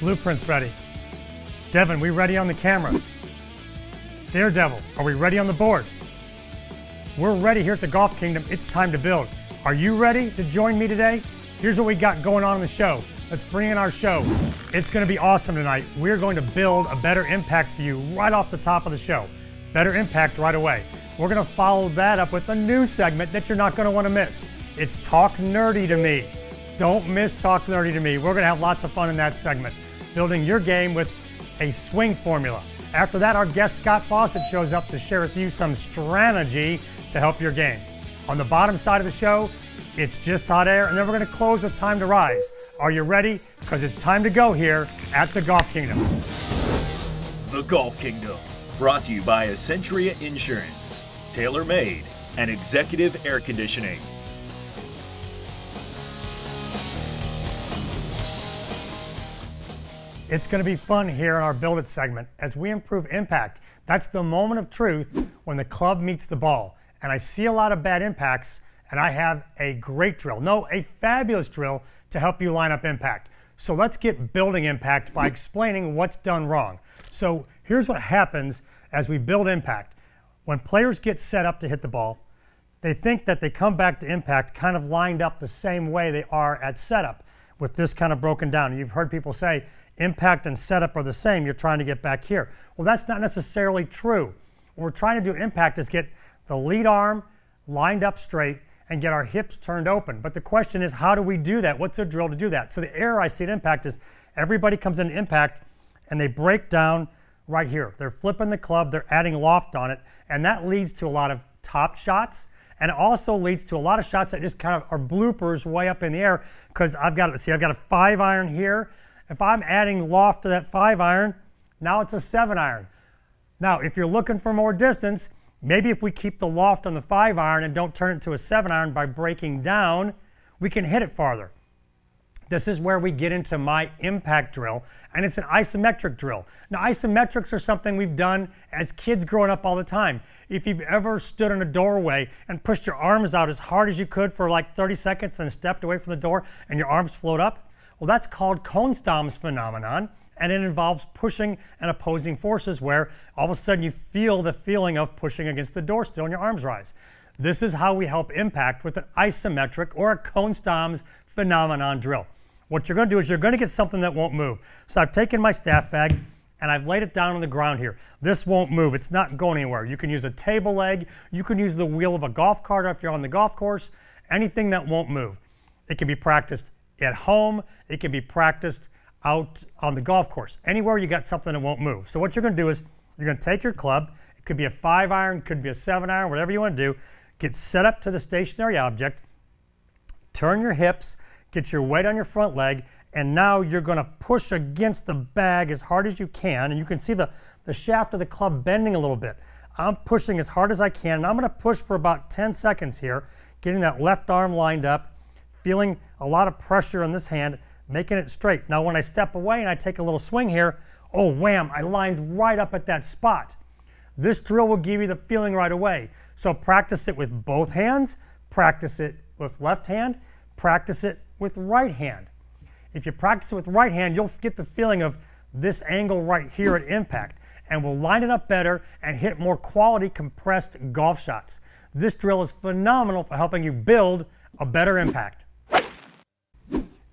Blueprint's ready. Devin, we ready on the camera? Daredevil, are we ready on the board? We're ready here at the Golf Kingdom. It's time to build. Are you ready to join me today? Here's what we got going on in the show. Let's bring in our show. It's going to be awesome tonight. We're going to build a better impact for you right off the top of the show. Better impact right away. We're going to follow that up with a new segment that you're not going to want to miss. It's Talk Nerdy to Me. Don't miss Talk Nerdy to Me. We're going to have lots of fun in that segment, building your game with a swing formula. After that, our guest Scott Fawcett shows up to share with you some strategy to help your game. On the bottom side of the show, it's just hot air, and then we're going to close with time to rise. Are you ready? Because it's time to go here at the Golf Kingdom. The Golf Kingdom, brought to you by Essentia Insurance, tailor-made, and Executive Air Conditioning. It's going to be fun here in our Build It segment as we improve impact. That's the moment of truth when the club meets the ball. And I see a lot of bad impacts, and I have a great drill. No, a fabulous drill to help you line up impact. So let's get building impact by explaining what's done wrong. So here's what happens as we build impact. When players get set up to hit the ball, they think that they come back to impact kind of lined up the same way they are at setup with this kind of broken down. You've heard people say, impact and setup are the same. You're trying to get back here. Well, that's not necessarily true. What we're trying to do impact is get the lead arm lined up straight and get our hips turned open. But the question is, how do we do that? What's a drill to do that? So the error I see at impact is everybody comes in impact and they break down right here. They're flipping the club, they're adding loft on it, and that leads to a lot of top shots and it also leads to a lot of shots that just kind of are bloopers way up in the air because I've got, see, I've got a five iron here. If I'm adding loft to that five iron, now it's a seven iron. Now, if you're looking for more distance, maybe if we keep the loft on the five iron and don't turn it to a seven iron by breaking down, we can hit it farther. This is where we get into my impact drill, and it's an isometric drill. Now, isometrics are something we've done as kids growing up all the time. If you've ever stood in a doorway and pushed your arms out as hard as you could for like 30 seconds, then stepped away from the door and your arms float up, well, that's called Kohnstamm's phenomenon, and it involves pushing and opposing forces where all of a sudden you feel the feeling of pushing against the door still and your arms rise. This is how we help impact with an isometric or a Kohnstamm's phenomenon drill. What you're going to do is you're going to get something that won't move. So I've taken my staff bag and I've laid it down on the ground here. This won't move. It's not going anywhere. You can use a table leg. You can use the wheel of a golf cart if you're on the golf course. Anything that won't move. It can be practiced at home. It can be practiced out on the golf course. Anywhere you got something that won't move. So what you're going to do is you're going to take your club. It could be a five iron, could be a seven iron, whatever you want to do. Get set up to the stationary object. Turn your hips. Get your weight on your front leg. And now you're going to push against the bag as hard as you can. And you can see the, the shaft of the club bending a little bit. I'm pushing as hard as I can. And I'm going to push for about 10 seconds here, getting that left arm lined up, feeling a lot of pressure on this hand, making it straight. Now when I step away and I take a little swing here, oh wham, I lined right up at that spot. This drill will give you the feeling right away. So practice it with both hands, practice it with left hand, practice it with right hand. If you practice it with right hand, you'll get the feeling of this angle right here at impact and will line it up better and hit more quality compressed golf shots. This drill is phenomenal for helping you build a better impact.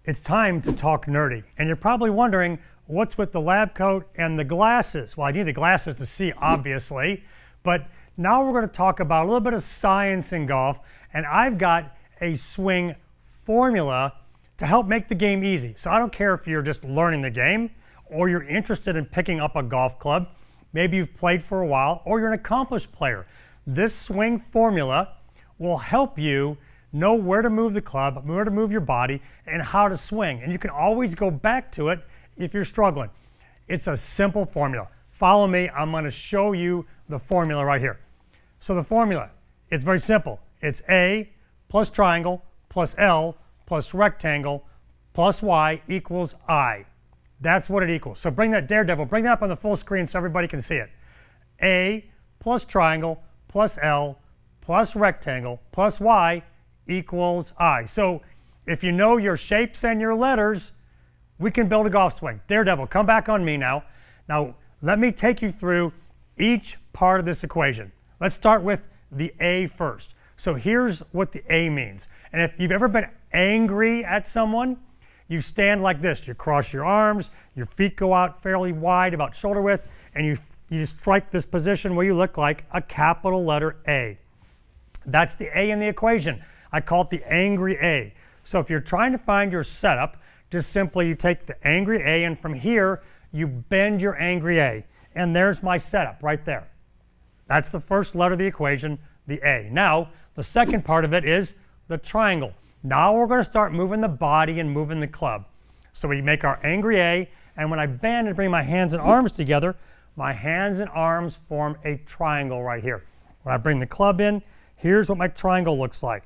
It's time to talk nerdy. And you're probably wondering, what's with the lab coat and the glasses? Well, I need the glasses to see, obviously. But now we're going to talk about a little bit of science in golf. And I've got a swing formula to help make the game easy. So I don't care if you're just learning the game or you're interested in picking up a golf club. Maybe you've played for a while or you're an accomplished player. This swing formula will help you know where to move the club, where to move your body, and how to swing. And you can always go back to it if you're struggling. It's a simple formula. Follow me. I'm going to show you the formula right here. So the formula, it's very simple. It's A plus triangle plus L plus rectangle plus Y equals I. That's what it equals. So bring that Daredevil, bring that up on the full screen so everybody can see it. A plus triangle plus L plus rectangle plus Y equals I. So if you know your shapes and your letters, we can build a golf swing. Daredevil, come back on me now. Now, let me take you through each part of this equation. Let's start with the A first. So here's what the A means. And if you've ever been angry at someone, you stand like this. You cross your arms, your feet go out fairly wide, about shoulder width, and you, you strike this position where you look like a capital letter A. That's the A in the equation. I call it the angry A. So if you're trying to find your setup, just simply you take the angry A and from here, you bend your angry A. And there's my setup right there. That's the first letter of the equation, the A. Now, the second part of it is the triangle. Now we're going to start moving the body and moving the club. So we make our angry A, and when I bend and bring my hands and arms together, my hands and arms form a triangle right here. When I bring the club in, here's what my triangle looks like.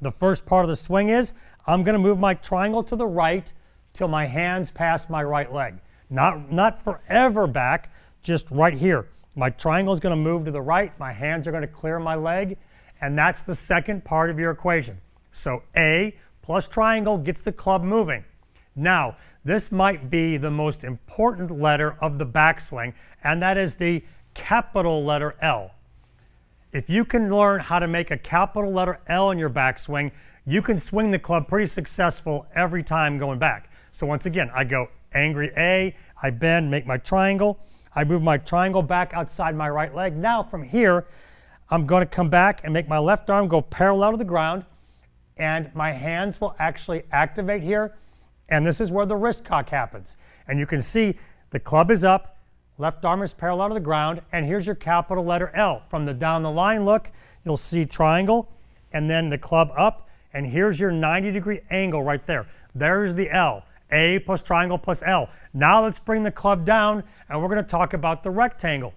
The first part of the swing is I'm going to move my triangle to the right till my hands pass my right leg. Not, not forever back, just right here. My triangle is going to move to the right, my hands are going to clear my leg, and that's the second part of your equation. So A plus triangle gets the club moving. Now, this might be the most important letter of the backswing, and that is the capital letter L. If you can learn how to make a capital letter L in your backswing, you can swing the club pretty successful every time going back. So once again, I go angry A, I bend, make my triangle, I move my triangle back outside my right leg. Now from here, I'm going to come back and make my left arm go parallel to the ground, and my hands will actually activate here, and this is where the wrist cock happens. And you can see the club is up, Left arm is parallel to the ground, and here's your capital letter L. From the down the line look, you'll see triangle, and then the club up, and here's your 90 degree angle right there. There's the L. A plus triangle plus L. Now let's bring the club down, and we're going to talk about the rectangle.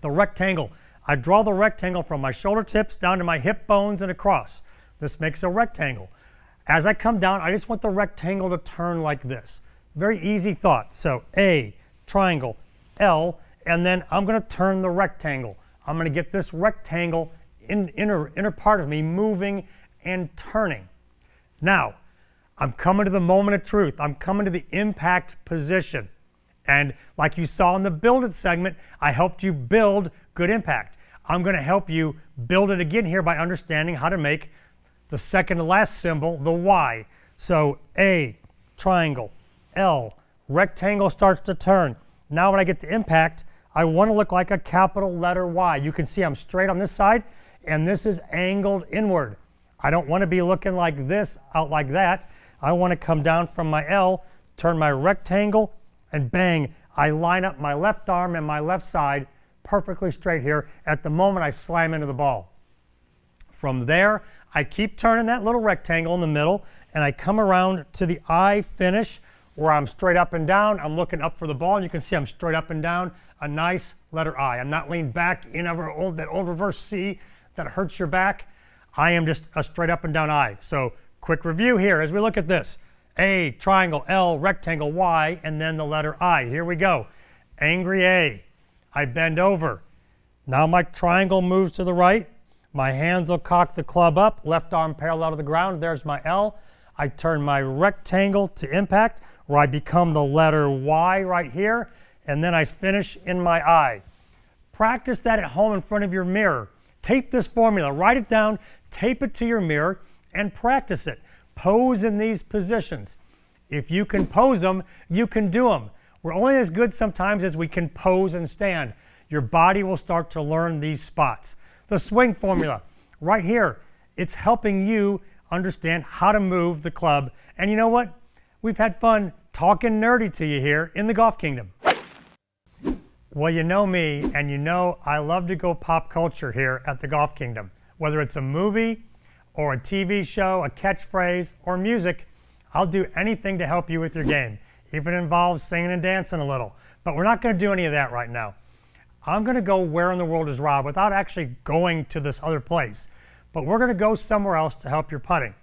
The rectangle. I draw the rectangle from my shoulder tips down to my hip bones and across. This makes a rectangle. As I come down, I just want the rectangle to turn like this. Very easy thought. So A, triangle, L, and then I'm going to turn the rectangle. I'm going to get this rectangle in inner, inner part of me moving and turning. Now, I'm coming to the moment of truth. I'm coming to the impact position. And like you saw in the build it segment, I helped you build good impact. I'm going to help you build it again here by understanding how to make the second to last symbol, the Y. So A, triangle, L, rectangle starts to turn. Now when I get to impact, I want to look like a capital letter Y. You can see I'm straight on this side, and this is angled inward. I don't want to be looking like this out like that. I want to come down from my L, turn my rectangle, and bang, I line up my left arm and my left side perfectly straight here at the moment I slam into the ball. From there, I keep turning that little rectangle in the middle, and I come around to the I finish, where I'm straight up and down. I'm looking up for the ball, and you can see I'm straight up and down. A nice letter I. I'm not leaned back in over old, that old reverse C that hurts your back. I am just a straight up and down I. So quick review here as we look at this. A, triangle, L, rectangle, Y, and then the letter I. Here we go. Angry A. I bend over. Now my triangle moves to the right. My hands will cock the club up, left arm parallel to the ground. There's my L. I turn my rectangle to impact where I become the letter Y right here, and then I finish in my I. Practice that at home in front of your mirror. Tape this formula, write it down, tape it to your mirror, and practice it. Pose in these positions. If you can pose them, you can do them. We're only as good sometimes as we can pose and stand. Your body will start to learn these spots. The swing formula, right here, it's helping you understand how to move the club. And you know what? We've had fun talking nerdy to you here in the Golf Kingdom. Well, you know me, and you know I love to go pop culture here at the Golf Kingdom. Whether it's a movie or a TV show, a catchphrase, or music, I'll do anything to help you with your game, if it involves singing and dancing a little. But we're not going to do any of that right now. I'm going to go where in the world is Rob without actually going to this other place. But we're going to go somewhere else to help your putting.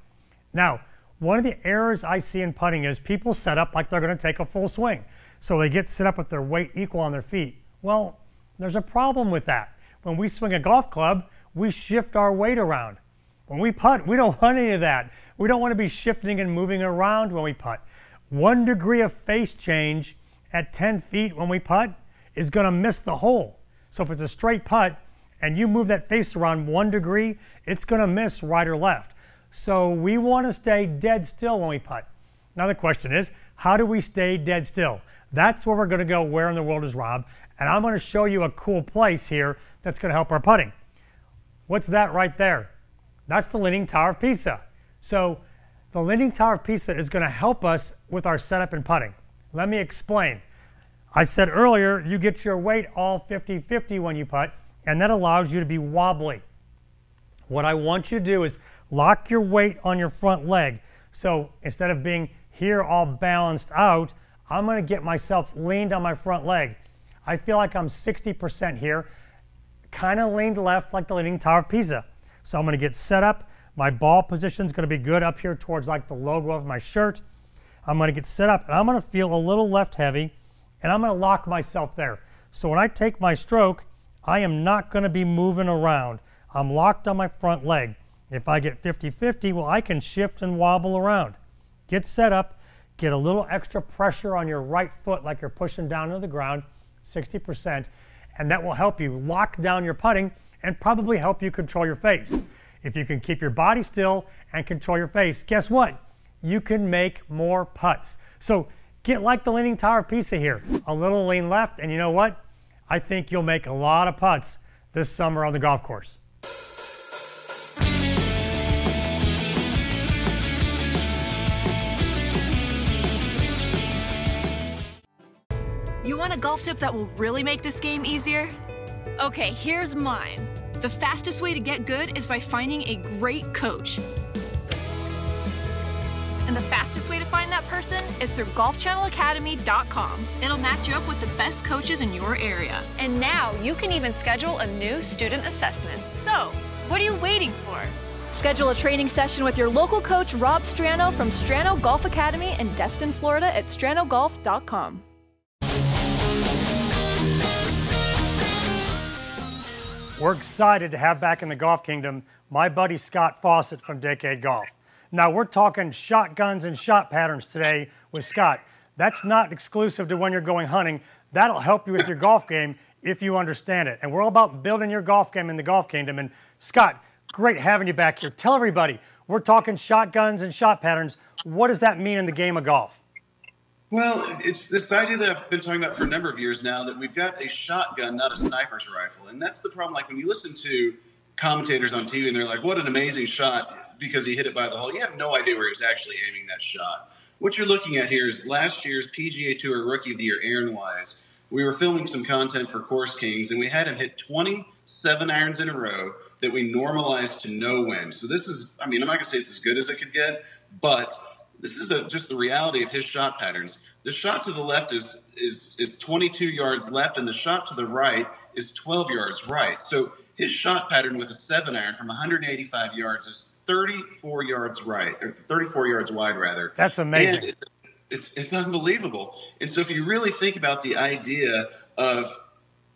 Now, one of the errors I see in putting is people set up like they're going to take a full swing. So they get set up with their weight equal on their feet. Well, there's a problem with that. When we swing a golf club, we shift our weight around. When we putt, we don't want any of that. We don't want to be shifting and moving around when we putt. one degree of face change at 10 feet when we putt is going to miss the hole. So if it's a straight putt and you move that face around one degree, it's going to miss right or left. So we want to stay dead still when we putt. Now the question is, how do we stay dead still? That's where we're going to go, where in the world is Rob? And I'm going to show you a cool place here that's going to help our putting. What's that right there? That's the Leaning Tower of Pisa. So the Leaning Tower of Pisa is going to help us with our setup and putting. Let me explain. I said earlier, you get your weight all 50-50 when you putt, and that allows you to be wobbly. What I want you to do is lock your weight on your front leg. So instead of being here all balanced out, I'm going to get myself leaned on my front leg. I feel like I'm 60% here, kind of leaned left like the Leaning Tower of Pisa. So I'm going to get set up. My ball position is going to be good up here towards like the logo of my shirt. I'm going to get set up and I'm going to feel a little left heavy and I'm going to lock myself there. So when I take my stroke, I am not going to be moving around. I'm locked on my front leg. If I get 50-50, well, I can shift and wobble around. Get set up, get a little extra pressure on your right foot like you're pushing down to the ground, 60%, and that will help you lock down your putting and probably help you control your face. If you can keep your body still and control your face, guess what? You can make more putts. So get like the Leaning Tower Pisa here, a little lean left, and you know what? I think you'll make a lot of putts this summer on the golf course. You want a golf tip that will really make this game easier? Okay, here's mine. The fastest way to get good is by finding a great coach. And the fastest way to find that person is through golfchannelacademy.com. It'll match you up with the best coaches in your area. And now you can even schedule a new student assessment. So, what are you waiting for? Schedule a training session with your local coach, Rob Strano from Strano Golf Academy in Destin, Florida at stranogolf.com. We're excited to have back in the Golf Kingdom my buddy Scott Fawcett from Decade Golf. Now, we're talking shotguns and shot patterns today with Scott. That's not exclusive to when you're going hunting. That'll help you with your golf game if you understand it. And we're all about building your golf game in the Golf Kingdom. And Scott, great having you back here. Tell everybody, we're talking shotguns and shot patterns. What does that mean in the game of golf? Well, it's this idea that I've been talking about for a number of years now that we've got a shotgun, not a sniper's rifle. And that's the problem. Like when you listen to commentators on TV and they're like, what an amazing shot because he hit it by the hole, you have no idea where he was actually aiming that shot. What you're looking at here is last year's PGA Tour Rookie of the Year, Aaron Wise. We were filming some content for Course Kings and we had him hit 27 irons in a row that we normalized to no win. So this is, I mean, I'm not going to say it's as good as it could get, but this is a, just the reality of his shot patterns. The shot to the left is is is 22 yards left, and the shot to the right is 12 yards right. So his shot pattern with a seven iron from 185 yards is 34 yards right, or 34 yards wide rather. That's amazing. It's, it's it's unbelievable. And so if you really think about the idea of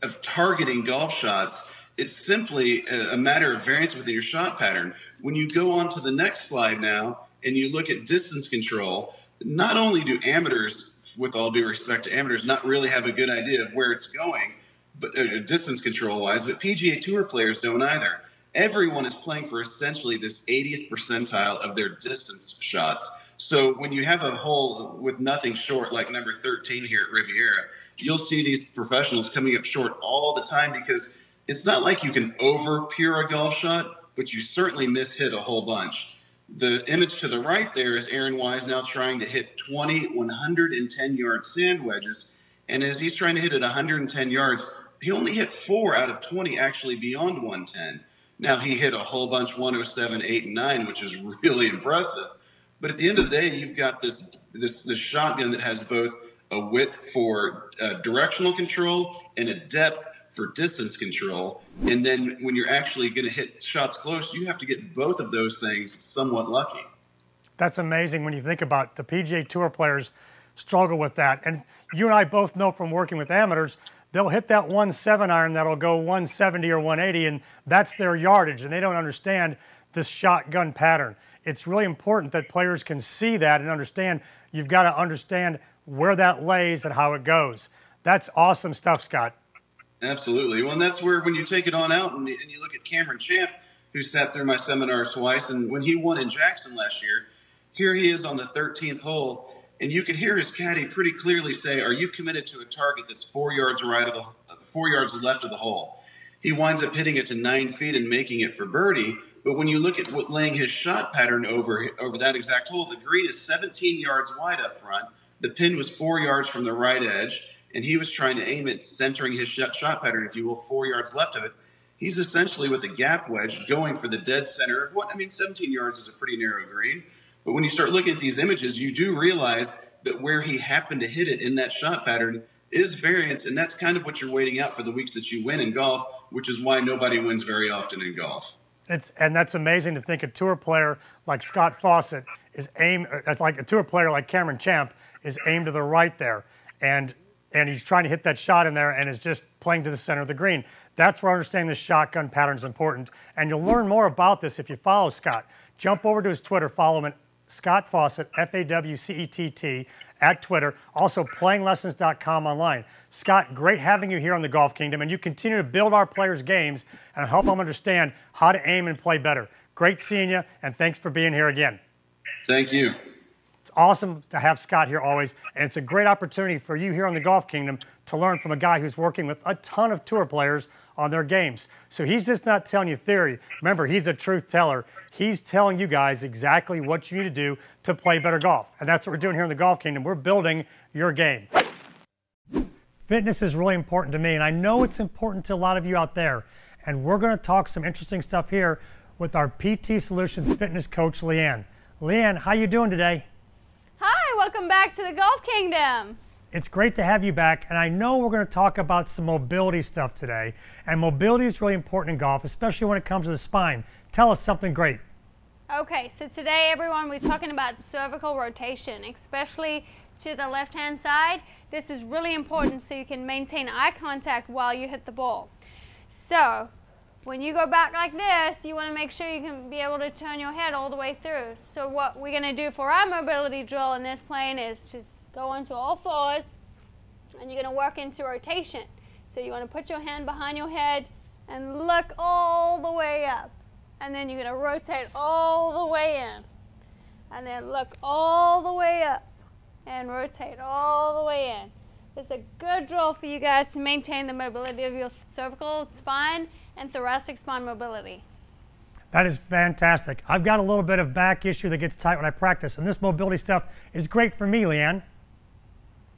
of targeting golf shots, it's simply a, a matter of variance within your shot pattern. When you go on to the next slide now and you look at distance control, not only do amateurs, with all due respect to amateurs, not really have a good idea of where it's going, but uh, distance control wise, but PGA Tour players don't either. Everyone is playing for essentially this 80th percentile of their distance shots. So when you have a hole with nothing short, like number 13 here at Riviera, you'll see these professionals coming up short all the time because it's not like you can over pure a golf shot, but you certainly miss hit a whole bunch. The image to the right there is Aaron Wise now trying to hit 20 110 yard sand wedges. And as he's trying to hit it 110 yards, he only hit four out of 20 actually beyond 110. Now he hit a whole bunch 107, 8, and 9, which is really impressive. But at the end of the day, you've got this this, this shotgun that has both a width for uh, directional control and a depth for distance control. And then when you're actually going to hit shots close, you have to get both of those things somewhat lucky. That's amazing when you think about the PGA Tour players struggle with that. And you and I both know from working with amateurs, they'll hit that one seven iron that'll go 170 or 180, and that's their yardage. And they don't understand this shotgun pattern. It's really important that players can see that and understand. You've got to understand where that lays and how it goes. That's awesome stuff, Scott. Absolutely. Well, and that's where when you take it on out and, and you look at Cameron Champ, who sat through my seminar twice, and when he won in Jackson last year, here he is on the 13th hole, and you could hear his caddy pretty clearly say, "Are you committed to a target that's four yards right of the four yards left of the hole?" He winds up hitting it to nine feet and making it for birdie. But when you look at what laying his shot pattern over over that exact hole, the green is 17 yards wide up front. The pin was four yards from the right edge, and he was trying to aim it centering his shot, shot pattern, if you will, four yards left of it. He's essentially with a gap wedge going for the dead center of what I mean, 17 yards is a pretty narrow green. But when you start looking at these images, you do realize that where he happened to hit it in that shot pattern is variance, and that's kind of what you're waiting out for the weeks that you win in golf, which is why nobody wins very often in golf. It's, and that's amazing to think a tour player like Scott Fawcett is aimed, uh, as like a tour player like Cameron Champ is aimed to the right there. And, and he's trying to hit that shot in there and is just playing to the center of the green. That's where understanding the shotgun pattern is important. And you'll learn more about this if you follow Scott. Jump over to his Twitter, follow him at Scott Fawcett, F A W C E T T, at Twitter. Also, playinglessons.com online. Scott, great having you here on the Golf Kingdom, and you continue to build our players' games and help them understand how to aim and play better. Great seeing you, and thanks for being here again. Thank you. Awesome to have Scott here always, and it's a great opportunity for you here on the Golf Kingdom to learn from a guy who's working with a ton of tour players on their games. So he's just not telling you theory. Remember, he's a truth teller. He's telling you guys exactly what you need to do to play better golf. And that's what we're doing here in the Golf Kingdom. We're building your game. Fitness is really important to me, and I know it's important to a lot of you out there. And we're going to talk some interesting stuff here with our PT Solutions fitness coach, Leanne. Leanne, how you doing today? Welcome back to the Golf Kingdom. It's great to have you back, and I know we're going to talk about some mobility stuff today. And mobility is really important in golf, especially when it comes to the spine. Tell us something great. Okay, so today, everyone, we're talking about cervical rotation, especially to the left-hand side. This is really important so you can maintain eye contact while you hit the ball. So, when you go back like this, you want to make sure you can be able to turn your head all the way through. So what we're going to do for our mobility drill in this plane is just go onto all fours, and you're going to work into rotation. So you want to put your hand behind your head and look all the way up. And then you're going to rotate all the way in. And then look all the way up and rotate all the way in. It's a good drill for you guys to maintain the mobility of your cervical spine and thoracic spine mobility. That is fantastic. I've got a little bit of back issue that gets tight when I practice, and this mobility stuff is great for me, Leanne.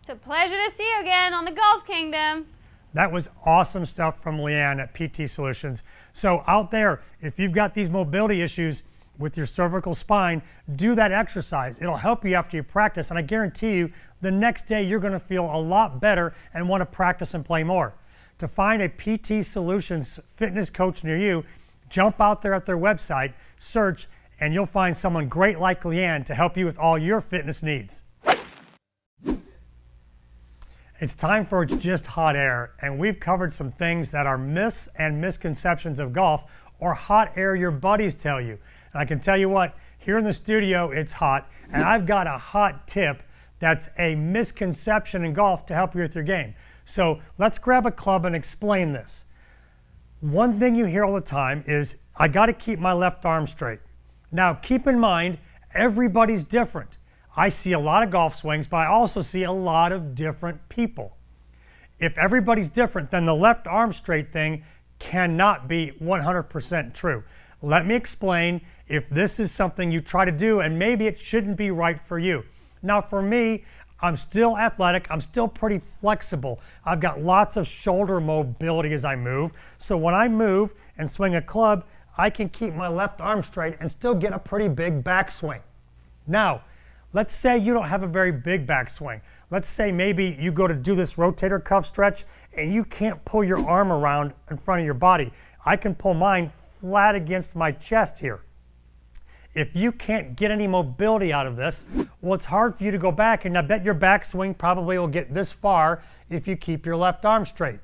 It's a pleasure to see you again on the Golf Kingdom. That was awesome stuff from Leanne at PT Solutions. So out there, if you've got these mobility issues with your cervical spine, do that exercise. It'll help you after you practice, and I guarantee you the next day you're going to feel a lot better and want to practice and play more. To find a PT Solutions fitness coach near you, jump out there at their website, search, and you'll find someone great like Leanne to help you with all your fitness needs. It's time for It's Just Hot Air, and we've covered some things that are myths and misconceptions of golf or hot air your buddies tell you. And I can tell you what, here in the studio, it's hot, and I've got a hot tip that's a misconception in golf to help you with your game. So let's grab a club and explain this. One thing you hear all the time is, I got to keep my left arm straight. Now, keep in mind, everybody's different. I see a lot of golf swings, but I also see a lot of different people. If everybody's different, then the left arm straight thing cannot be 100% true. Let me explain if this is something you try to do and maybe it shouldn't be right for you. Now, for me, I'm still athletic. I'm still pretty flexible. I've got lots of shoulder mobility as I move. So when I move and swing a club, I can keep my left arm straight and still get a pretty big backswing. Now, Let's say you don't have a very big backswing. Let's say maybe you go to do this rotator cuff stretch and you can't pull your arm around in front of your body. I can pull mine flat against my chest here. If you can't get any mobility out of this, well, it's hard for you to go back, and I bet your backswing probably will get this far if you keep your left arm straight.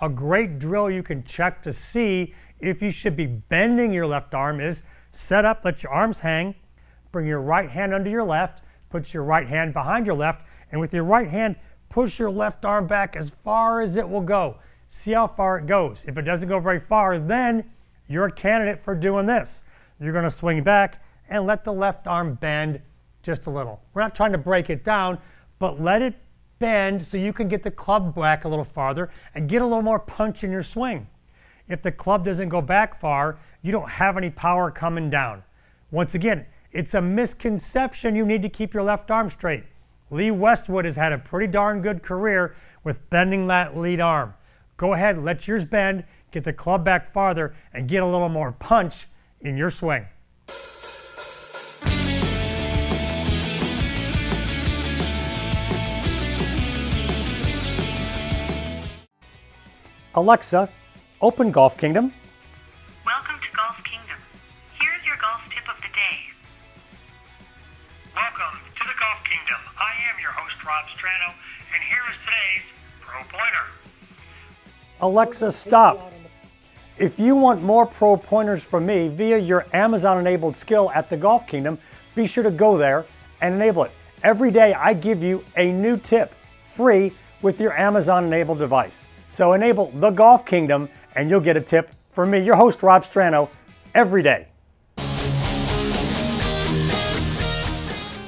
A great drill you can check to see if you should be bending your left arm is Set up, let your arms hang, bring your right hand under your left, put your right hand behind your left, and with your right hand, push your left arm back as far as it will go. See how far it goes. If it doesn't go very far, then you're a candidate for doing this. You're going to swing back and let the left arm bend just a little. We're not trying to break it down, but let it bend so you can get the club back a little farther and get a little more punch in your swing. If the club doesn't go back far, you don't have any power coming down. Once again, it's a misconception you need to keep your left arm straight. Lee Westwood has had a pretty darn good career with bending that lead arm. Go ahead, let yours bend, get the club back farther, and get a little more punch in your swing. Alexa, open Golf Kingdom. Welcome to Golf Kingdom. Here's your golf tip of the day. Welcome to the Golf Kingdom. I am your host, Rob Strano, and here is today's Pro Pointer. Alexa, stop. If you want more pro pointers from me via your Amazon enabled skill at the Golf Kingdom, be sure to go there and enable it. Every day I give you a new tip free with your Amazon enabled device. So enable the Golf Kingdom and you'll get a tip from me, your host, Rob Strano, every day.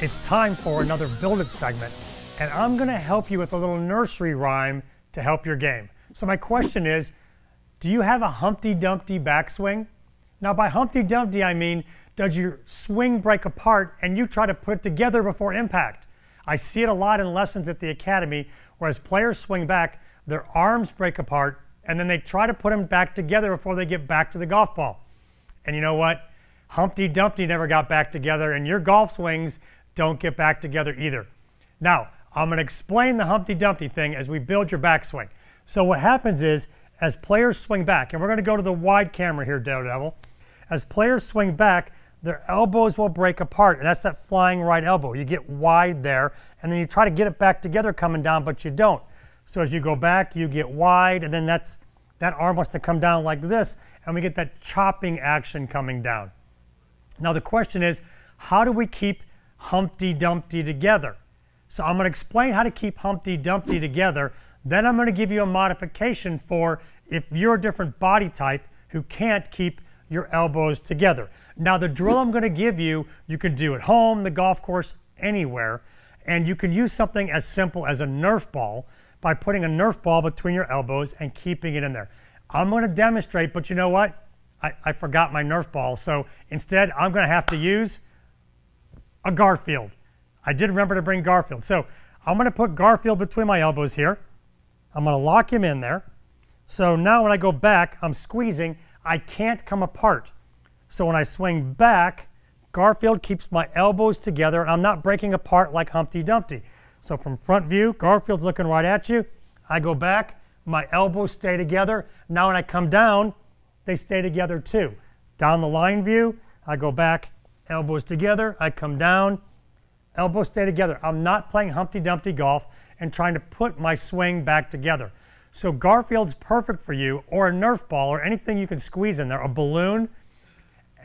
It's time for another Build It segment, and I'm going to help you with a little nursery rhyme to help your game. So my question is, do you have a Humpty Dumpty backswing? Now by Humpty Dumpty I mean, does your swing break apart and you try to put it together before impact? I see it a lot in lessons at the Academy, whereas players swing back, their arms break apart, and then they try to put them back together before they get back to the golf ball. And you know what? Humpty Dumpty never got back together, and your golf swings don't get back together either. Now, I'm going to explain the Humpty Dumpty thing as we build your backswing. So what happens is, as players swing back, and we're going to go to the wide camera here, Daredevil. As players swing back, their elbows will break apart, and that's that flying right elbow. You get wide there, and then you try to get it back together coming down, but you don't. So as you go back, you get wide, and then that's that arm wants to come down like this, and we get that chopping action coming down. Now the question is, how do we keep Humpty Dumpty together? So I'm going to explain how to keep Humpty Dumpty together. Then I'm going to give you a modification for if you're a different body type who can't keep your elbows together. Now the drill I'm going to give you, you can do at home, the golf course, anywhere. And you can use something as simple as a Nerf ball by putting a Nerf ball between your elbows and keeping it in there. I'm going to demonstrate, but you know what? I, I forgot my Nerf ball. So instead, I'm going to have to use a Garfield. I did remember to bring Garfield. So I'm going to put Garfield between my elbows here. I'm going to lock him in there. So now when I go back, I'm squeezing. I can't come apart. So when I swing back, Garfield keeps my elbows together and I'm not breaking apart like Humpty Dumpty. So from front view, Garfield's looking right at you. I go back, my elbows stay together. Now when I come down, they stay together too. Down the line view, I go back, elbows together, I come down, elbows stay together. I'm not playing Humpty Dumpty golf and trying to put my swing back together. So Garfield's perfect for you, or a Nerf ball, or anything you can squeeze in there, a balloon,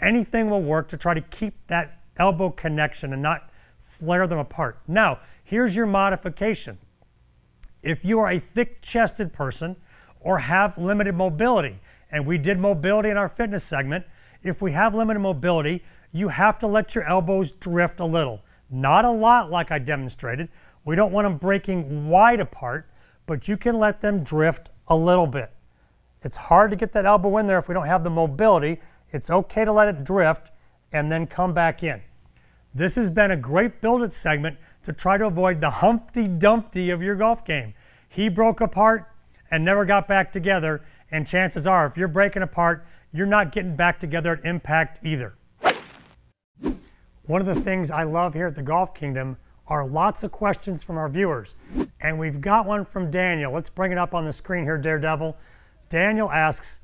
anything will work to try to keep that elbow connection and not flare them apart. Now, here's your modification. If you are a thick-chested person or have limited mobility, and we did mobility in our fitness segment, if we have limited mobility, you have to let your elbows drift a little. Not a lot like I demonstrated. We don't want them breaking wide apart, but you can let them drift a little bit. It's hard to get that elbow in there if we don't have the mobility. It's okay to let it drift and then come back in. This has been a great build it segment to try to avoid the Humpty Dumpty of your golf game. He broke apart and never got back together, and chances are, if you're breaking apart, you're not getting back together at impact either. One of the things I love here at the Golf Kingdom are lots of questions from our viewers. And we've got one from Daniel. Let's bring it up on the screen here, Daredevil. Daniel asks,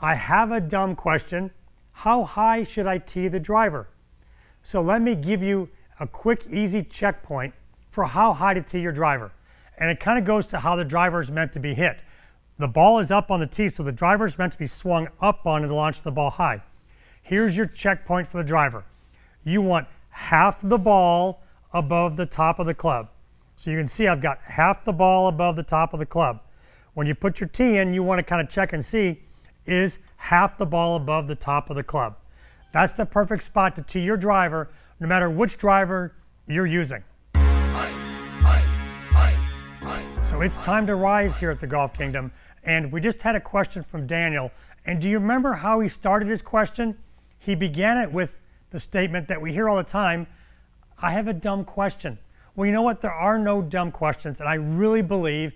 I have a dumb question. How high should I tee the driver? So let me give you a quick, easy checkpoint for how high to tee your driver. And it kind of goes to how the driver is meant to be hit. The ball is up on the tee, so the driver is meant to be swung up on it to launch the ball high. Here's your checkpoint for the driver. You want half the ball above the top of the club. So you can see I've got half the ball above the top of the club. When you put your tee in, you want to kind of check and see is half the ball above the top of the club. That's the perfect spot to tee your driver, no matter which driver you're using. So it's time to rise here at the Golf Kingdom. And we just had a question from Daniel. And do you remember how he started his question? He began it with the statement that we hear all the time I have a dumb question. Well, you know what? There are no dumb questions. And I really believe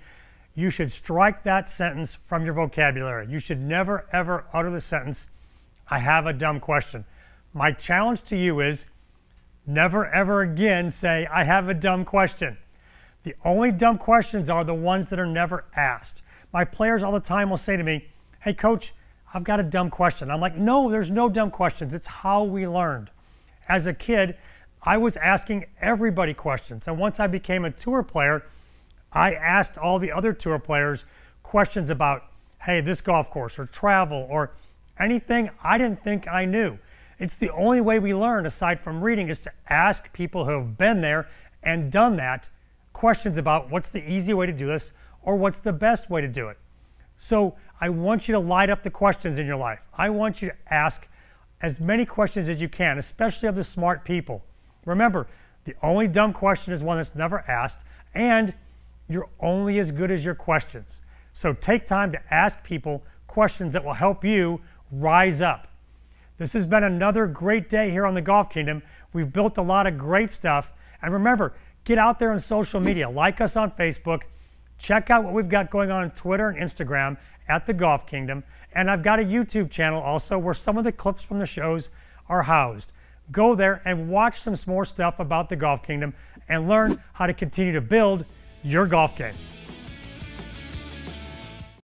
you should strike that sentence from your vocabulary. You should never, ever utter the sentence, I have a dumb question. My challenge to you is never, ever again say, I have a dumb question. The only dumb questions are the ones that are never asked. My players all the time will say to me, Hey, coach, I've got a dumb question. I'm like, No, there's no dumb questions. It's how we learned. As a kid, I was asking everybody questions. And once I became a tour player, I asked all the other tour players questions about, hey, this golf course or travel or anything I didn't think I knew. It's the only way we learn, aside from reading, is to ask people who have been there and done that questions about what's the easy way to do this or what's the best way to do it. So I want you to light up the questions in your life. I want you to ask as many questions as you can, especially of the smart people. Remember, the only dumb question is one that's never asked, and you're only as good as your questions. So take time to ask people questions that will help you rise up. This has been another great day here on the Golf Kingdom. We've built a lot of great stuff. And remember, get out there on social media. Like us on Facebook. Check out what we've got going on on Twitter and Instagram at the Golf Kingdom. And I've got a YouTube channel also where some of the clips from the shows are housed. Go there and watch some more stuff about the Golf Kingdom and learn how to continue to build your golf game.